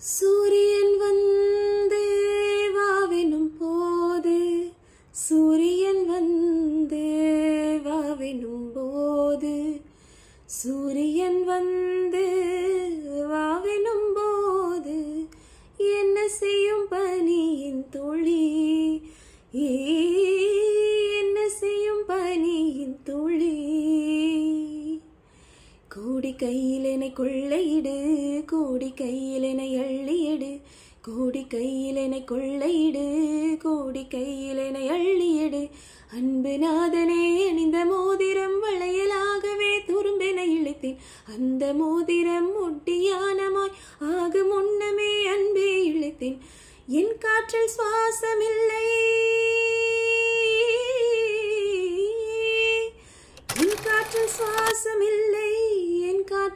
சூரியன் வந்தே வாவினும் போது சூரியன் வந்தே வாவினும் போது சூரியன் வந்து வாவினும் போது என்ன செய்யும் பனியின் துளி? ஏ, என்ன செய்யும் பனியின் துளி? கோடி கையில் என்னை கொள்ளையிடு கோடி கையில் என்னை அள்ளியிடு கோடி கையில் என்னை கொள்ளையிடு கோடி கையில் என்னை அள்ளியிடு. அன்பு நாதனே அணிந்த மோதிரம் வளையலாகவே துரும்பென இழுத்தேன். அந்த மோதிரம் ஒட்டியானமாய் ஆகும் முன்னமே அன்பே இழுத்தேன். என் காற்றில் சுவாசமில்லை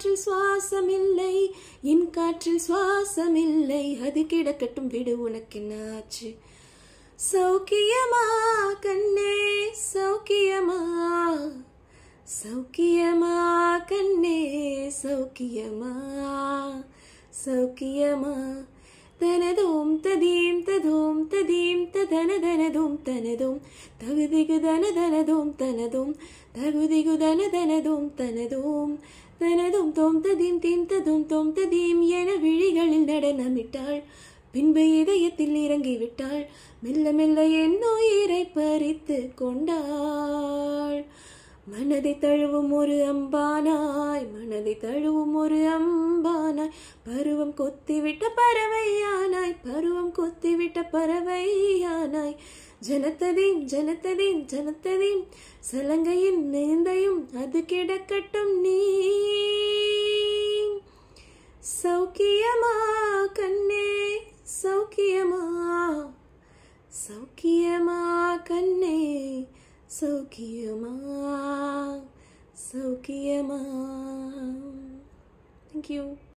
காற்றில் சுவாசமில்லை என் காற்றில் சுவாசமில்லை அது கிடக்கட்டும் விடு உனக்கு என்னாச்சு. சௌக்கியமா கண்ணே சௌக்கியமா சௌக்கியமா கண்ணே சௌக்கியமா சௌக்கியமா. தனதோம் ததீம் ததோம் ததீம் ததன தனதும் தனதோம் தகுதிகு தன தனதும் தனதோம் தகுதிகு தன தனதும் தனதோம் தனதும் தோம் ததீம் தீம் ததும் தோம் ததீம் என விழிகளில் நடனமிட்டாள். பின்பு இதயத்தில் இறங்கிவிட்டாள். மெல்ல மெல்ல என் உயிரை பறித்து கொண்டாள். மனதை தழுவும் ஒரு அம்பானாய் மனதை தழுவும் ஒரு அம்பானாய். பருவம் கொத்திவிட்ட பறவையானாய் பருவம் கொத்திவிட்ட பறவையானாய். ஜனத்ததையும் ஜனத்ததையும் ஜனத்ததையும் சலங்கையின் நேந்தையும் அது கிடக்கட்டும் நீ. சௌக்கியமா கண்ணே சௌக்கியமா சௌக்கியமா கண்ணே சௌக்கியமா சௌக்கியமா தேங்க்யூ